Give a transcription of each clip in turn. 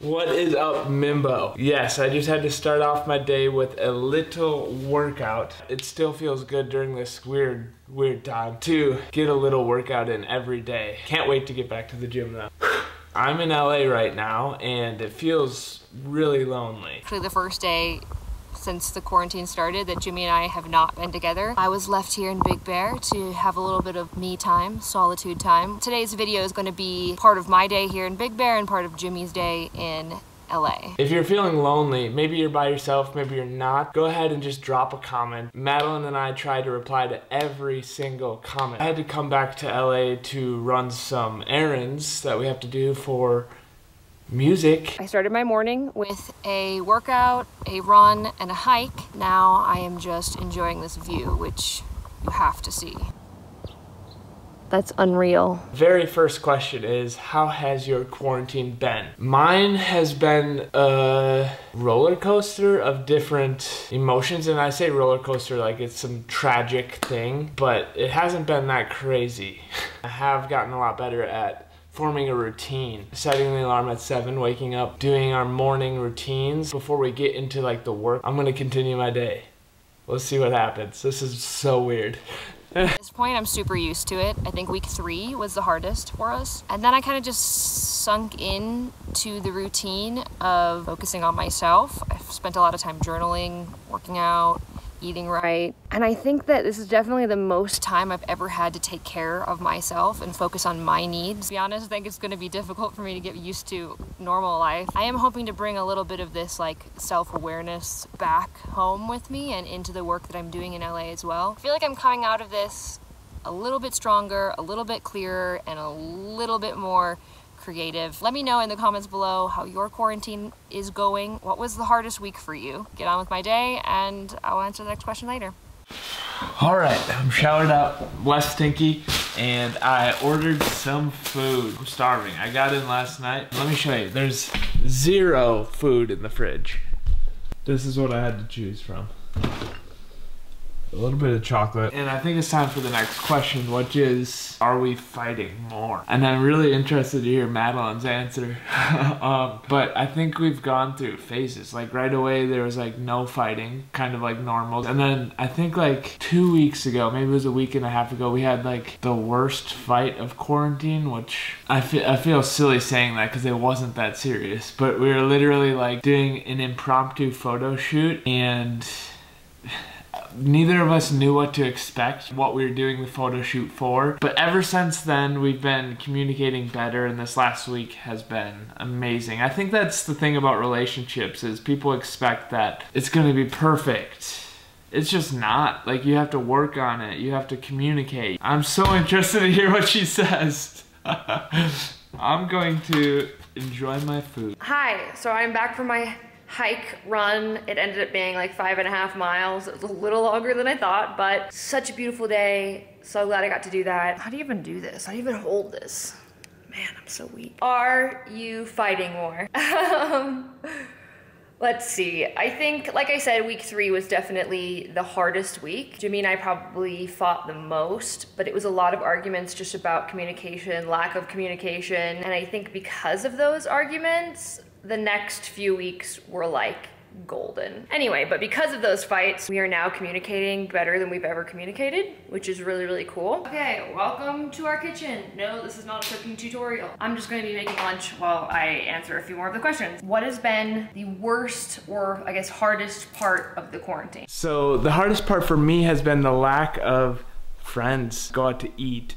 What is up, Mimbo? Yes, I just had to start off my day with a little workout. It still feels good during this weird, weird time to get a little workout in every day. Can't wait to get back to the gym though. I'm in LA right now and it feels really lonely. Actually, the first day since the quarantine started that Jimmy and I have not been together. I was left here in Big Bear to have a little bit of me time, solitude time. Today's video is going to be part of my day here in Big Bear and part of Jimmy's day in LA. If you're feeling lonely, maybe you're by yourself, maybe you're not, go ahead and just drop a comment. Madilyn and I tried to reply to every single comment. I had to come back to LA to run some errands that we have to do for music. I started my morning with a workout, a run, and a hike. Now I am just enjoying this view, which you have to see. That's unreal. Very first question is how has your quarantine been? Mine has been a roller coaster of different emotions and I say roller coaster like it's some tragic thing, but it hasn't been that crazy. I have gotten a lot better at forming a routine, setting the alarm at 7, waking up, doing our morning routines before we get into like the work. I'm gonna continue my day. Let's see what happens. This is so weird. At this point, I'm super used to it. I think week three was the hardest for us. And then I kind of just sunk in to the routine of focusing on myself. I've spent a lot of time journaling, working out, eating right. And I think that this is definitely the most time I've ever had to take care of myself and focus on my needs. To be honest, I think it's gonna be difficult for me to get used to normal life. I am hoping to bring a little bit of this like self-awareness back home with me and into the work that I'm doing in LA as well. I feel like I'm coming out of this a little bit stronger, a little bit clearer, and a little bit more creative. Let me know in the comments below how your quarantine is going. What was the hardest week for you? Get on with my day and I'll answer the next question later. All right, I'm showered up, less stinky, and I ordered some food. I'm starving. I got in last night. Let me show you. There's zero food in the fridge. This is what I had to choose from a little bit of chocolate. And I think it's time for the next question, which is, are we fighting more? And I'm really interested to hear Madilyn's answer. um, but I think we've gone through phases. Like right away, there was like no fighting, kind of like normal. And then I think like two weeks ago, maybe it was a week and a half ago, we had like the worst fight of quarantine, which I I feel silly saying that because it wasn't that serious. But we were literally like doing an impromptu photo shoot and neither of us knew what to expect, what we were doing the photo shoot for. But ever since then, we've been communicating better, and this last week has been amazing. I think that's the thing about relationships is people expect that it's going to be perfect. It's just not. Like, you have to work on it. You have to communicate. I'm so interested to hear what she says. I'm going to enjoy my food. Hi, so I'm back from my hike, run. It ended up being like five and a half miles. It was a little longer than I thought, but such a beautiful day. So glad I got to do that. How do you even do this? How do you even hold this? Man, I'm so weak. Are you fighting more? Um, let's see. I think, like I said, week three was definitely the hardest week. Jimmy and I probably fought the most, but it was a lot of arguments just about communication, lack of communication. And I think because of those arguments, the next few weeks were like golden. Anyway, but because of those fights, we are now communicating better than we've ever communicated, which is really, really cool. Okay, welcome to our kitchen. No, this is not a cooking tutorial. I'm just gonna be making lunch while I answer a few more of the questions. What has been the worst or I guess hardest part of the quarantine? So the hardest part for me has been the lack of friends, go out to eat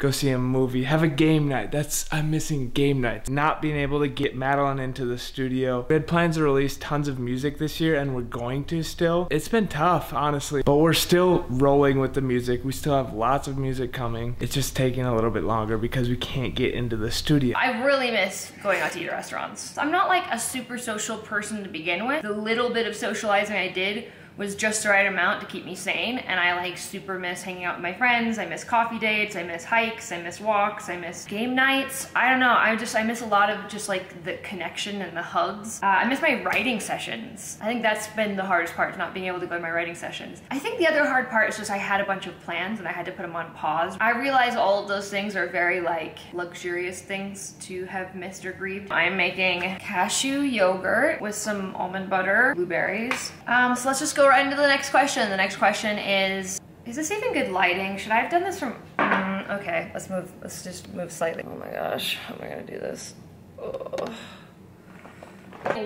go see a movie, have a game night. That's I'm missing game nights. Not being able to get Madilyn into the studio. We had plans to release tons of music this year and we're going to still. It's been tough, honestly, but we're still rolling with the music. We still have lots of music coming. It's just taking a little bit longer because we can't get into the studio. I really miss going out to eat at restaurants. I'm not like a super social person to begin with. The little bit of socializing I did was just the right amount to keep me sane. And I like super miss hanging out with my friends. I miss coffee dates. I miss hikes. I miss walks. I miss game nights. I don't know. I just, I miss a lot of just like the connection and the hugs. Uh, I miss my writing sessions. I think that's been the hardest part, not being able to go to my writing sessions. I think the other hard part is just I had a bunch of plans and I had to put them on pause. I realize all of those things are very like luxurious things to have missed or grieved. I'm making cashew yogurt with some almond butter, blueberries. Um, so let's just go right into the next question. The next question is, is this even good lighting? Should I have done this from, mm, okay, let's move, let's just move slightly. Oh my gosh, how am I gonna do this? Ugh.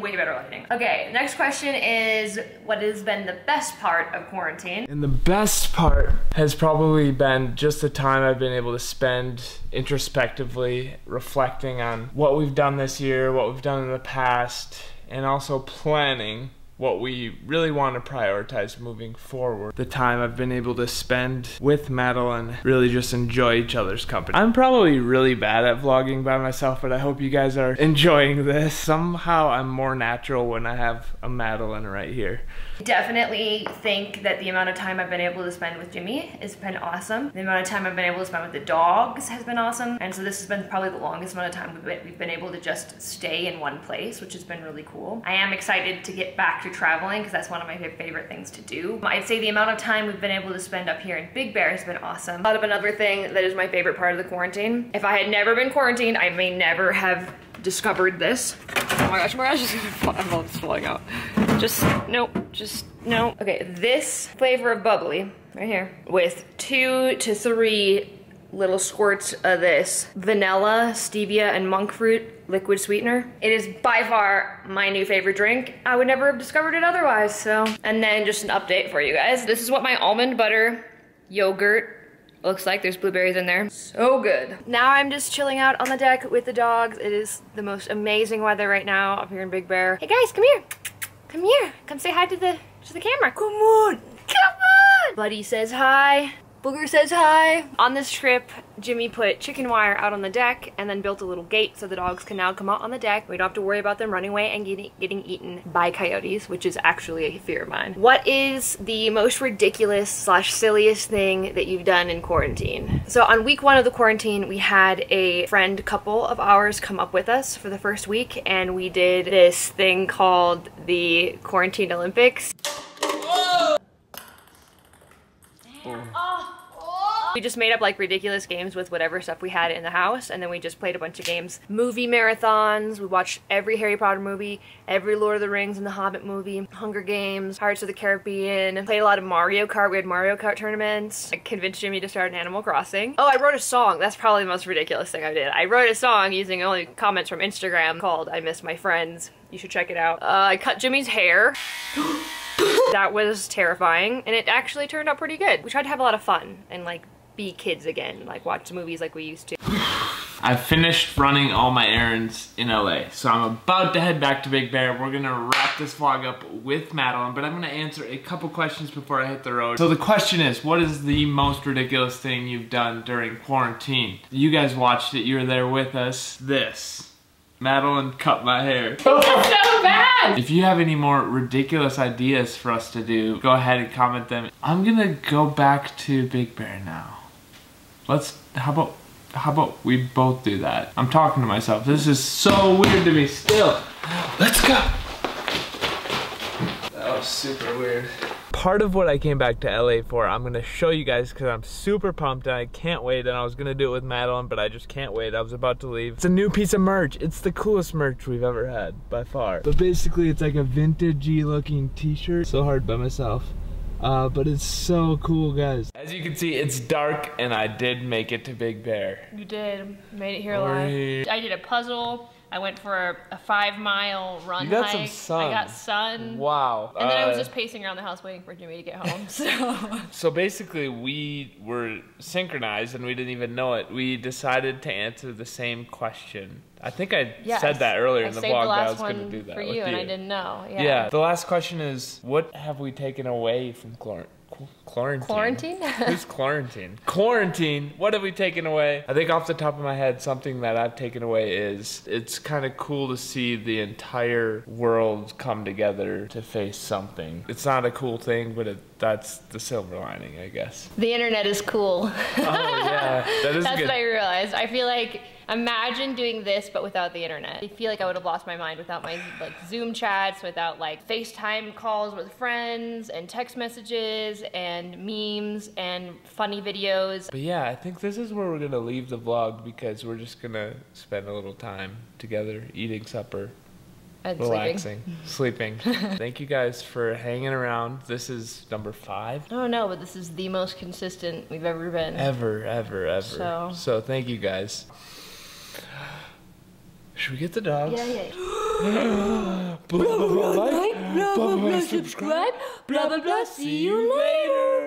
Way better lighting. Okay, next question is what has been the best part of quarantine? And the best part has probably been just the time I've been able to spend introspectively reflecting on what we've done this year, what we've done in the past, and also planning what we really want to prioritize moving forward. The time I've been able to spend with Madilyn, really just enjoy each other's company. I'm probably really bad at vlogging by myself, but I hope you guys are enjoying this. Somehow I'm more natural when I have a Madilyn right here. Definitely think that the amount of time I've been able to spend with Jimmy has been awesome. The amount of time I've been able to spend with the dogs has been awesome. And so this has been probably the longest amount of time we've been, able to just stay in one place, which has been really cool. I am excited to get back to traveling because that's one of my favorite things to do. I'd say the amount of time we've been able to spend up here in Big Bear has been awesome. Thought of another thing that is my favorite part of the quarantine. If I had never been quarantined, I may never have discovered this. Oh my gosh, my gosh, my phone's falling out. Just, nope, just, no. Okay, this flavor of bubbly, right here, with two to three little squirts of this vanilla, stevia, and monk fruit liquid sweetener. It is by far my new favorite drink. I would never have discovered it otherwise, so. And then just an update for you guys. This is what my almond butter yogurt looks like. There's blueberries in there. So good. Now I'm just chilling out on the deck with the dogs. It is the most amazing weather right now up here in Big Bear. Hey guys, come here. Come here. Come say hi to the to the camera. Come on. Come on. Buddy says hi. Booger says hi. On this trip, Jimmy put chicken wire out on the deck and then built a little gate so the dogs can now come out on the deck. We don't have to worry about them running away and getting, getting eaten by coyotes, which is actually a fear of mine. What is the most ridiculous slash silliest thing that you've done in quarantine? So on week one of the quarantine, we had a friend couple of ours come up with us for the first week and we did this thing called the Quarantine Olympics. Oh. We just made up like ridiculous games with whatever stuff we had in the house and then we just played a bunch of games. Movie marathons, we watched every Harry Potter movie, every Lord of the Rings and the Hobbit movie, Hunger Games, Pirates of the Caribbean, played a lot of Mario Kart, we had Mario Kart tournaments. I convinced Jimmy to start an Animal Crossing. Oh, I wrote a song, that's probably the most ridiculous thing I did. I wrote a song using only comments from Instagram called I Miss My Friends. You should check it out. Uh, I cut Jimmy's hair. that was terrifying and it actually turned out pretty good. We tried to have a lot of fun and like be kids again, like watch movies like we used to. I finished running all my errands in LA, so I'm about to head back to Big Bear. We're gonna wrap this vlog up with Madilyn, but I'm gonna answer a couple questions before I hit the road. So the question is, what is the most ridiculous thing you've done during quarantine? You guys watched it, you were there with us. This. Madilyn cut my hair. so bad! If you have any more ridiculous ideas for us to do, go ahead and comment them. I'm gonna go back to Big Bear now. Let's, how about, how about we both do that? I'm talking to myself. This is so weird to me still. Let's go. That was super weird. Part of what I came back to LA for, I'm gonna show you guys because I'm super pumped and I can't wait. And I was gonna do it with Madilyn, but I just can't wait. I was about to leave. It's a new piece of merch. It's the coolest merch we've ever had by far. But basically, it's like a vintagey looking t-shirt. So hard by myself. Uh, but it's so cool, guys. As you can see, it's dark, and I did make it to Big Bear. You did. Made it here alive. I did a puzzle. I went for a, a five mile run You got hike. some sun. I got sun. Wow. And then I was Uh, just pacing around the house waiting for Jimmy to get home. So So basically, we were synchronized and we didn't even know it. We decided to answer the same question. I think I Yes. said that earlier I in the vlog the that I was going to do that for with you, and I didn't know. Yeah. Yeah. The last question is, what have we taken away from Qu- Quarantine. Quarantine? Who's quarantine? Quarantine. What have we taken away? I think off the top of my head, something that I've taken away is it's kind of cool to see the entire world come together to face something. It's not a cool thing, but it, that's the silver lining, I guess. the internet is cool. Oh yeah, that is That's good. what I realized. I feel like imagine doing this but without the internet. I feel like I would have lost my mind without my like Zoom chats, without like FaceTime calls with friends and text messages and memes and funny videos. But yeah, I think this is where we're gonna leave the vlog because we're just gonna spend a little time together, eating supper, And sleeping. relaxing, sleeping. Thank you guys for hanging around. This is number five. Oh no, but this is the most consistent we've ever been. Ever, ever, ever. So- so thank you guys. Should we get the dogs? Yeah, yeah. Blah, blah, blah, like, blah, blah, blah, subscribe. blah blah blah. See you later.